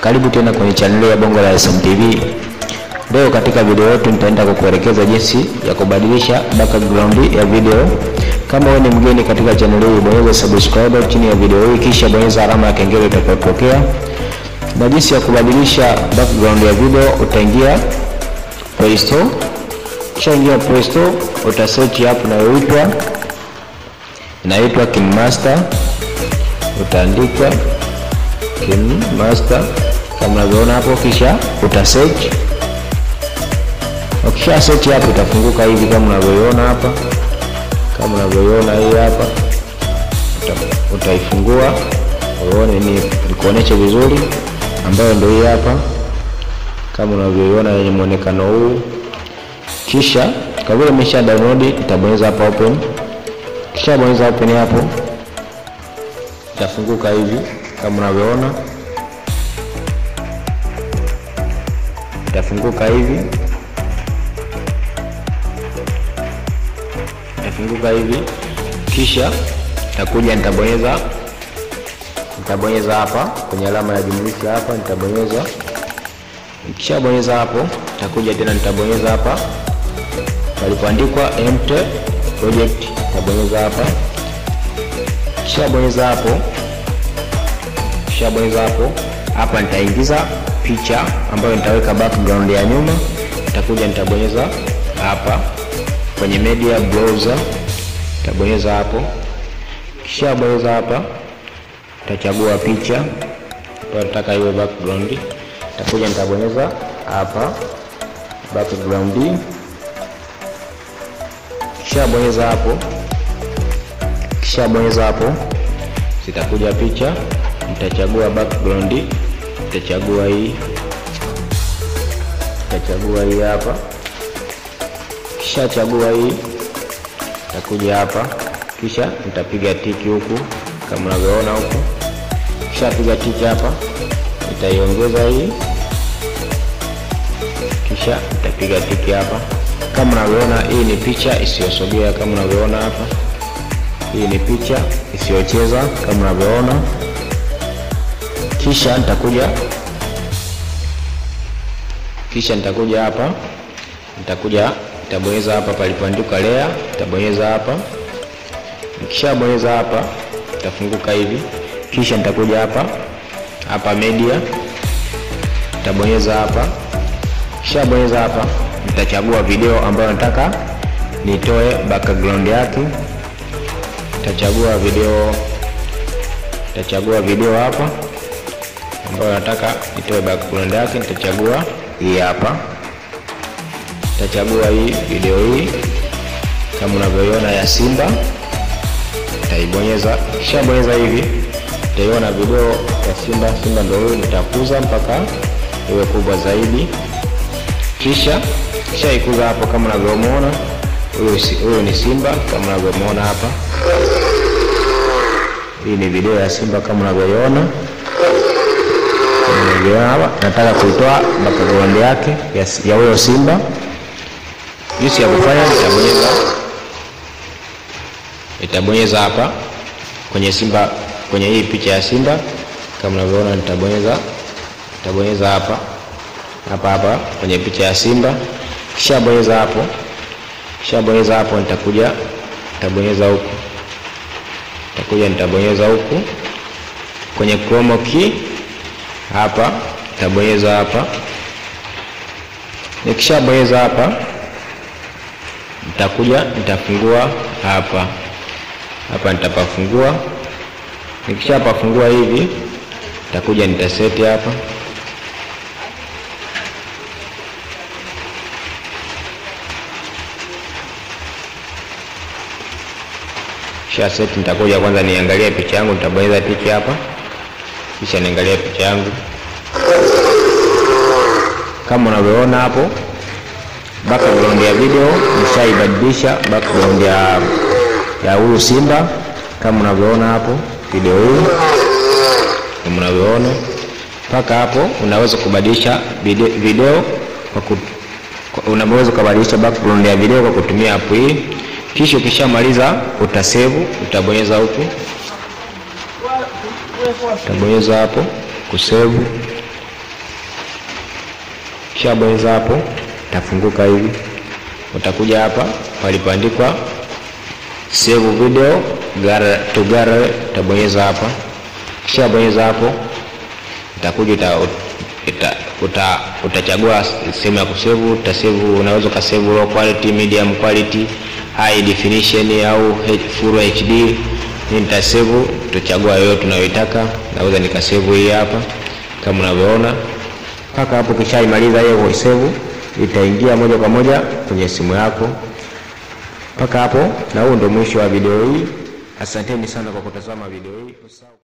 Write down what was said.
Karibu tena kwenye chaneli ya Bongo la SMTV. Leo katika video yetu nitaenda kukuelekeza jinsi ya kubadilisha background ya video. Kama wewe ni mgeni katika chaneli hii, bonyeza subscribe chini ya video hii, kisha bonyeza alama ya kengele itakayotokea. Na jinsi ya kubadilisha background ya video, utaingia Play Store. Kisha ingia Play Store, uta search app inayoitwa inaitwa KineMaster. Utaandika KineMaster kama unavyoona hapo, kisha uta search. Ukisha search hapo itafunguka hivi kama unavyoiona hapa, kama unavyoiona hii hapa, utaifungua uone ni nikuoneshe vizuri, ambayo ndio hii hapa kama unavyoiona yenye muonekano huu. Kisha kwa vile nimesha download, itabonyeza hapa open. Kisha bonyeza open hapo, itafunguka hivi kama unavyoona, itafunguka hivi, itafunguka hivi. Kisha nitakuja nitabonyeza, nitabonyeza hapa kwenye alama ya jumlisha hapa, nitabonyeza. Nikishabonyeza hapo, nitakuja tena nitabonyeza hapa palipoandikwa empty project, nitabonyeza hapa. Kishabonyeza hapo Kishabonyeza hapo hapa, nitaingiza picha ambayo nitaweka background ya nyuma. Nitakuja nitabonyeza hapa kwenye media browser, nitabonyeza hapo. Kishabonyeza hapa, nitachagua picha ambayo nataka iwe background. Nitakuja nitabonyeza hapa background. Kishabonyeza hapo, kishabonyeza hapo, zitakuja picha nitachagua background, nitachagua hii, nitachagua hii hapa. Kisha chagua hii, nitakuja hapa, kisha nitapiga tiki huku kama unavyoona huku. Kisha piga tiki hapa, nitaiongeza hii, kisha nitapiga tiki hapa kama unavyoona. Hii ni picha isiyosogea kama unavyoona hapa, hii ni picha isiyocheza kama unavyoona. Kisha nitakuja kisha nitakuja hapa, nitakuja nitabonyeza hapa palipoandikwa layer, nitabonyeza hapa. Nikishabonyeza hapa itafunguka hivi, kisha nitakuja hapa hapa media, nitabonyeza hapa. Kishabonyeza hapa, nitachagua video ambayo nataka nitoe background yake, nitachagua video, nitachagua video hapa. Ambayo nataka nitoe background yake, nitachagua hii hapa, nitachagua hii video hii. Kama unavyoiona ya Simba, nitaibonyeza. Kisha bonyeza hivi, nitaiona video ya Simba. Simba ndio huyu, nitakuza mpaka iwe kubwa zaidi, kisha kisha ikuza hapo kama unavyomuona huyu, ni Simba kama unavyomwona hapa. Hii ni video ya Simba kama unavyoiona nataka kuitoa background yake ya huyo Simba. Jinsi ya kufanya, nitabonyeza nitabonyeza hapa kwenye Simba, kwenye hii picha ya Simba kama unavyoona, nitabonyeza nitabonyeza hapa hapa hapa kwenye picha ya Simba. Kisha bonyeza hapo, kisha bonyeza hapo, nitakuja nitabonyeza huku, nitakuja nitabonyeza huku kwenye chroma key hapa nitabonyeza hapa. Nikishabonyeza hapa, nitakuja nitafungua hapa hapa, nitapafungua. Nikishapafungua hivi, nitakuja nitaseti hapa. Kisha set nitakuja kwanza niangalie picha yangu, nitabonyeza tiki hapa kisha niangalie picha yangu kama unavyoona hapo. Background ya video nishaibadilisha background ya ya huyu Simba kama unavyoona hapo video hii, kama unavyoona mpaka hapo. Unaweza kubadilisha video, video kwa unaweza kubadilisha background ya video kwa kutumia app hii. Kisha ukishamaliza utasevu, utabonyeza huku utabonyeza hapo kusevu, Kisha bonyeza hapo, utafunguka hivi. Utakuja hapa palipoandikwa save video to gallery, utabonyeza hapa. Kisha bonyeza hapo, utakuja uta, uta, uta, utachagua sehemu ya kusevu, utasevu, unaweza ukasevu low quality, medium quality, high definition au full HD. Mimi nitasave, tutachagua yoyote tunayoitaka. Naweza nikasave hii hapa kama unavyoona mpaka hapo. Kishaimaliza hiyo save, itaingia moja kwa moja kwenye simu yako mpaka hapo. Na huo ndio mwisho wa video hii. Asanteni sana kwa kutazama video hii.